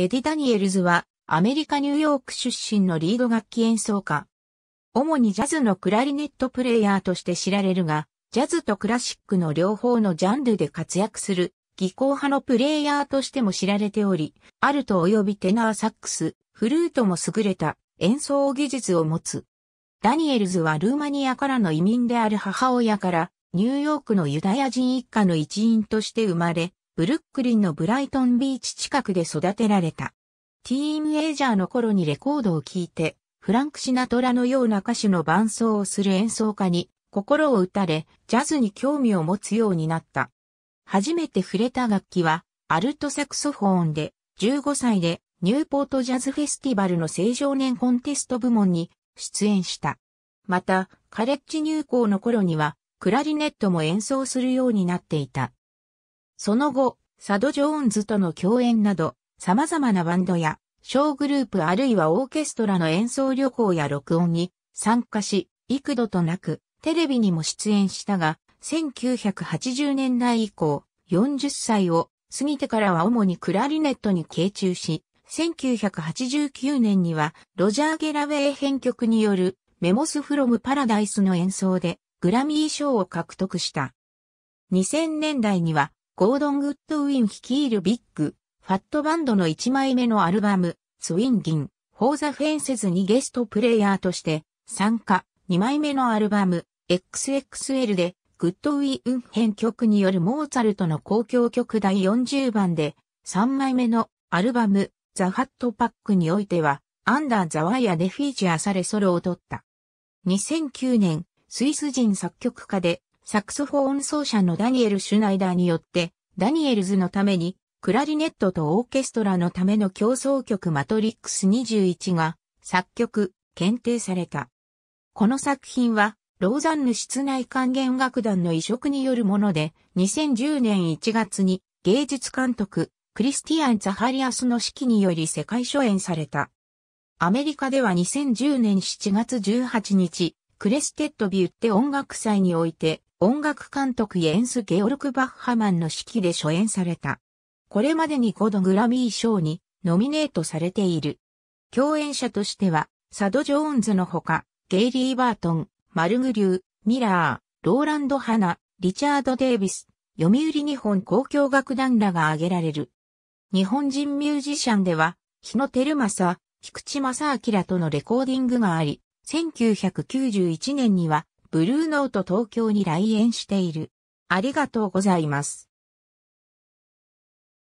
エディ・ダニエルズはアメリカ・ニューヨーク出身のリード楽器演奏家。主にジャズのクラリネットプレイヤーとして知られるが、ジャズとクラシックの両方のジャンルで活躍する技巧派のプレイヤーとしても知られており、アルト及びテナーサックス、フルートも優れた演奏技術を持つ。ダニエルズはルーマニアからの移民である母親からニューヨークのユダヤ人一家の一員として生まれ、ブルックリンのブライトンビーチ近くで育てられた。ティーンエイジャーの頃にレコードを聴いて、フランク・シナトラのような歌手の伴奏をする演奏家に心を打たれ、ジャズに興味を持つようになった。初めて触れた楽器は、アルトサクソフォーンで、15歳でニューポートジャズフェスティバルの青少年コンテスト部門に出演した。また、カレッジ入校の頃には、クラリネットも演奏するようになっていた。その後、サド・ジョーンズとの共演など、様々なバンドや小グループあるいはオーケストラの演奏旅行や録音に参加し、幾度となくテレビにも出演したが、1980年代以降、40歳を過ぎてからは主にクラリネットに傾注し、1989年にはロジャー・ゲラウェイ編曲によるメモス・フロム・パラダイスの演奏でグラミー賞を獲得した。2000年代にはゴードン・グッドウィン率いるビッグ、ファットバンドの1枚目のアルバム、ツインギン、フォーザフェンセズにゲストプレイヤーとして参加、2枚目のアルバム、XXL で、グッドウィン編曲によるモーツァルトの公共曲第40番で、3枚目のアルバム、ザ・ハットパックにおいては、アンダー・ザ・ワイヤでフィーチャーされソロを取った。2009年、スイス人作曲家で、サクソフォーン奏者のダニエル・シュナイダーによって、ダニエルズのために、クラリネットとオーケストラのための競争曲マトリックス21が作曲、検定された。この作品は、ローザンヌ室内管弦楽団の移植によるもので、2010年1月に芸術監督、クリスティアン・ザハリアスの指揮により世界初演された。アメリカでは2010年7月18日、クレステッドビュッテ音楽祭において、音楽監督イエンス・ゲオルク・バッハマンの指揮で初演された。これまでに5度グラミー賞にノミネートされている。共演者としては、サド・ジョーンズのほか、ゲイリー・バートン、マルグリュー、ミラー、ローランド・ハナ、リチャード・デイビス、読売日本交響楽団らが挙げられる。日本人ミュージシャンでは、日野照正、菊池正明とのレコーディングがあり、1991年にはブルーノート東京に来園している。ありがとうございます。